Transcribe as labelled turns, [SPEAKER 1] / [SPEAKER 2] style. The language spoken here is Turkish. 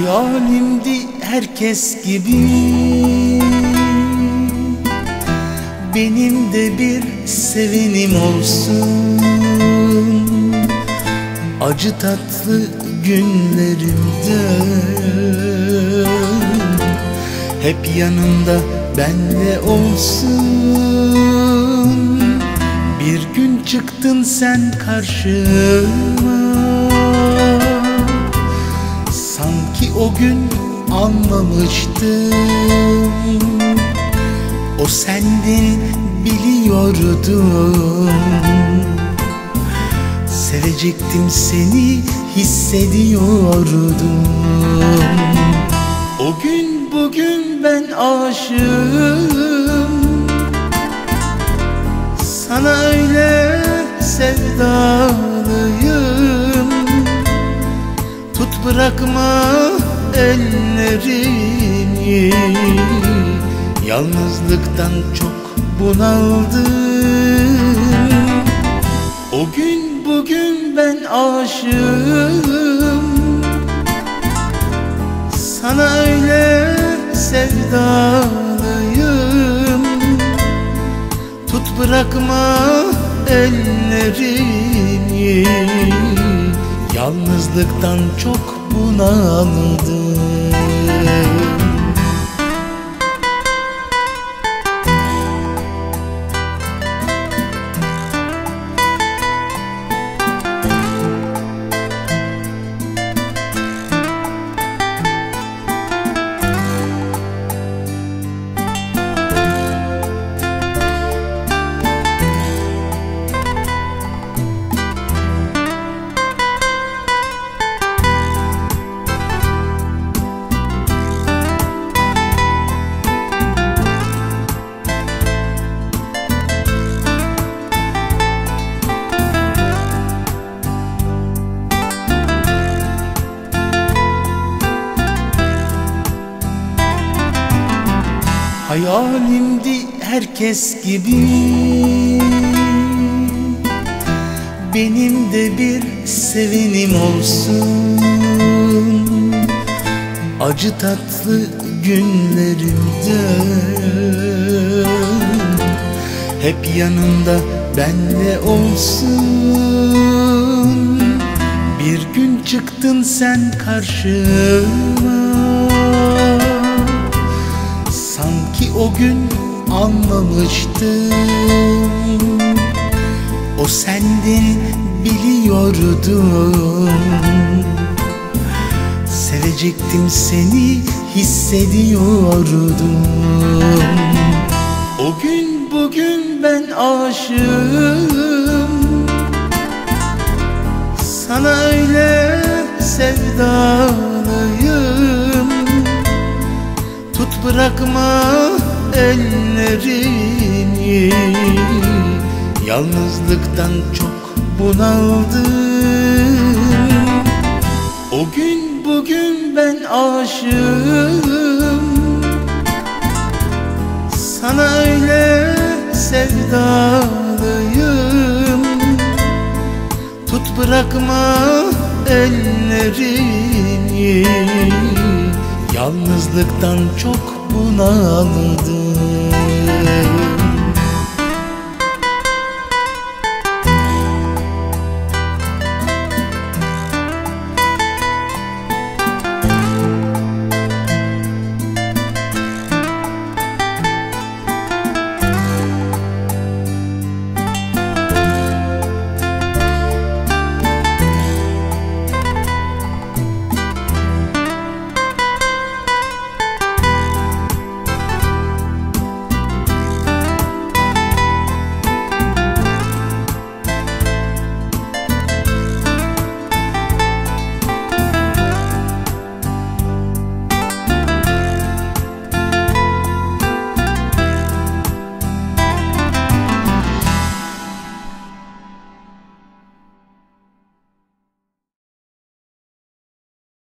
[SPEAKER 1] Hayalimdi herkes gibi. Benim de bir sevenim olsun. Acı tatlı günlerimde Hep yanımda benle olsun. Bir gün çıktın sen karşıma o gün anlamıştım. O sendin biliyordum. Sevecektim seni hissediyordum. O gün bugün ben aşığım. Sana öyle sevdalıyım. Tut bırakma ellerimi Yalnızlıktan çok bunaldım. O gün bugün ben aşığım. Sana öyle sevdalıyım. Tut bırakma ellerimi Yalnızlıktan çok bunaldım Hayalimdi herkes gibi. Benim de bir sevenim olsun. Acı tatlı günlerimde Hep yanında benle olsun. Bir gün çıktın sen karşıma o gün anlamıştım. O sendin biliyordum. Sevecektim seni hissediyordum. O gün bugün ben aşığım. Sana öyle sevdalıyım Tut bırakma ellerimi Yalnızlıktan çok bunaldım. O gün bugün ben aşığım. Sana öyle sevdalıyım. Tut bırakma ellerimi Yalnızlıktan çok bunaldım